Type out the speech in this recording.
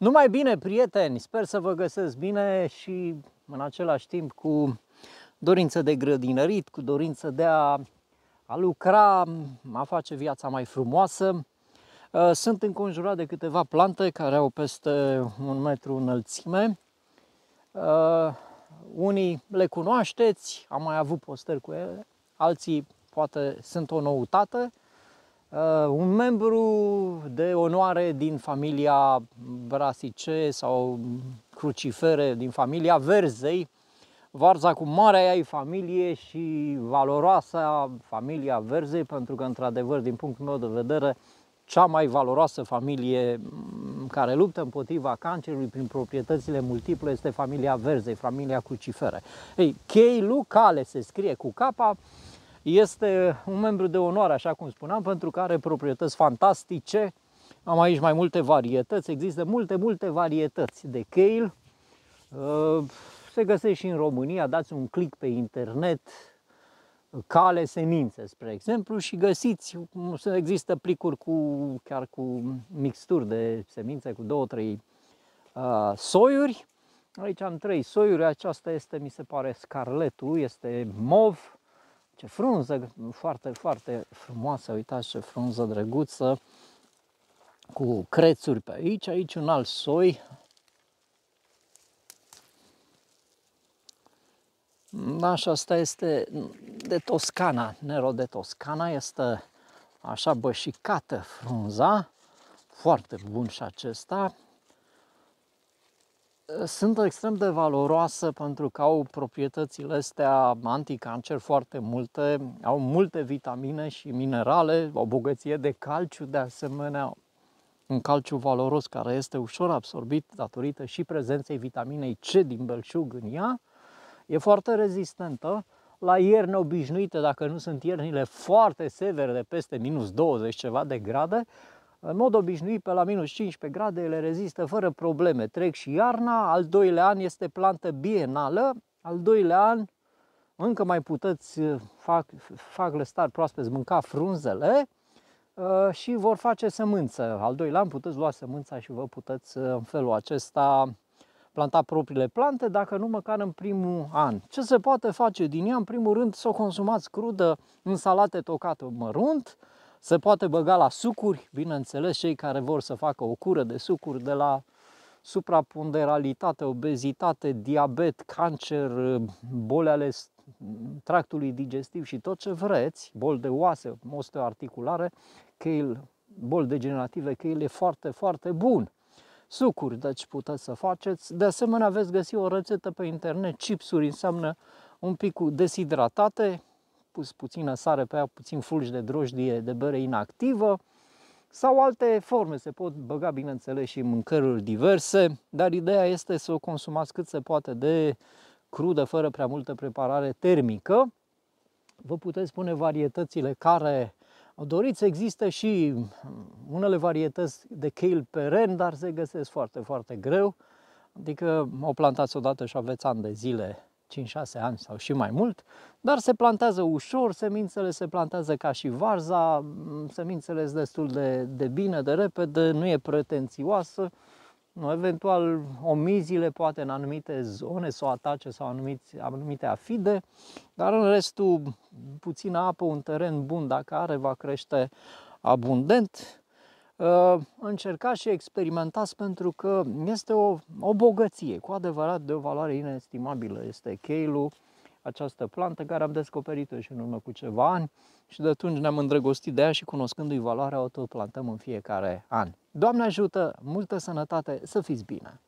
Numai bine, prieteni! Sper să vă găsesc bine și în același timp cu dorință de grădinărit, cu dorință de a, a lucra, a face viața mai frumoasă. Uh, sunt înconjurat de câteva plante care au peste un metru înălțime. Uh, unii le cunoașteți, am mai avut postări cu ele, alții poate sunt o noutate. Uh, un membru de onoare din familia Brasice sau Crucifere, din familia Verzei, varza cu marea ei familie și valoroasa familia Verzei, pentru că, într-adevăr, din punctul meu de vedere, cea mai valoroasă familie care luptă împotriva cancerului prin proprietățile multiple este familia Verzei, familia Crucifere. Ei, Chei Lucale se scrie cu capa, este un membru de onoare, așa cum spuneam, pentru că are proprietăți fantastice. Am aici mai multe varietăți, există multe, multe varietăți de kale. Uh, se găsește și în România, dați un click pe internet, cale semințe, spre exemplu, și găsiți, există plicuri cu, chiar cu mixturi de semințe, cu două, trei uh, soiuri. Aici am trei soiuri, aceasta este, mi se pare, scarletul, este mov, ce frunză foarte, foarte frumoasă, uitați ce frunză drăguță, cu crețuri pe aici, aici un alt soi. Așa, asta este de Toscana, Nero de Toscana, este așa bășicată frunza, foarte bun și acesta, sunt extrem de valoroase pentru că au proprietățile astea anticancer foarte multe, au multe vitamine și minerale, o bogăție de calciu de asemenea, un calciu valoros care este ușor absorbit datorită și prezenței vitaminei C din belșug în ea, e foarte rezistentă. La ierne obișnuite, dacă nu sunt iernile foarte severe de peste minus 20 ceva de grade, în mod obișnuit, pe la minus 15 grade, ele rezistă fără probleme. Trec și iarna, al doilea an este plantă bienală, al doilea an încă mai puteți, uh, fac, fac lăstari proaspeți, mânca frunzele uh, și vor face sămânță. Al doilea an puteți lua sămânța și vă puteți uh, în felul acesta planta propriile plante, dacă nu măcar în primul an. Ce se poate face din ea? În primul rând să o consumați crudă în salate tocate mărunt, se poate băga la sucuri, bineînțeles, cei care vor să facă o cură de sucuri de la supraponderalitate, obezitate, diabet, cancer, boli ale tractului digestiv și tot ce vreți, boli de oase, osteoarticulare, kale, boli degenerative, kale e foarte, foarte bun. Sucuri, deci puteți să faceți. De asemenea, veți găsi o rețetă pe internet, chipsuri înseamnă un pic deshidratate, pus puțină sare pe ea, puțin fulgi de drojdie de bere inactivă sau alte forme. Se pot băga, bineînțeles, și mâncăruri diverse, dar ideea este să o consumați cât se poate de crudă, fără prea multă preparare termică. Vă puteți spune varietățile care o doriți. Există și unele varietăți de kale peren, dar se găsesc foarte, foarte greu. Adică o plantați odată și aveți ani de zile 5-6 ani sau și mai mult, dar se plantează ușor, semințele se plantează ca și varza, semințele sunt destul de, de bine, de repede, nu e pretențioasă, nu, eventual omizile poate în anumite zone să o atace sau anumiți, anumite afide, dar în restul puțină apă, un teren bun dacă are, va crește abundent. Uh, încercați și experimentați pentru că este o, o bogăție, cu adevărat de o valoare inestimabilă. Este cheilul, această plantă care am descoperit-o și în urmă cu ceva ani și de atunci ne-am îndrăgostit de ea și cunoscându-i valoarea o tot plantăm în fiecare an. Doamne ajută, multă sănătate, să fiți bine!